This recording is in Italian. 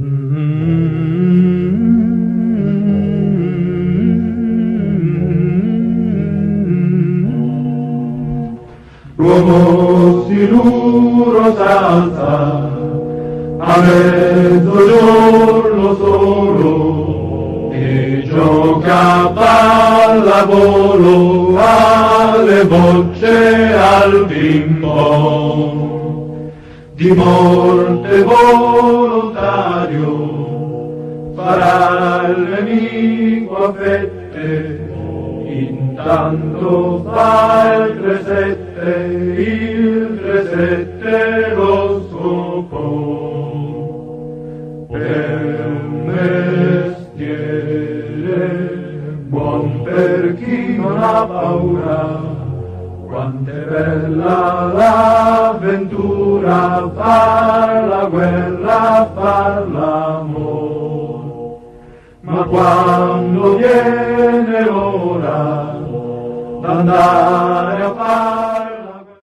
L'uomo siluro s'alza a mezzogiorno solo e gioca a pallavolo alle bocce al pong. Di morte volontario farà il nemico a Intanto fa il tresette, il tresette lo scopò. Per mestiere buon per chi non ha paura, quanto è bella l'avventura, far la guerra, far l'amore ma quando viene l'ora d'andare a fare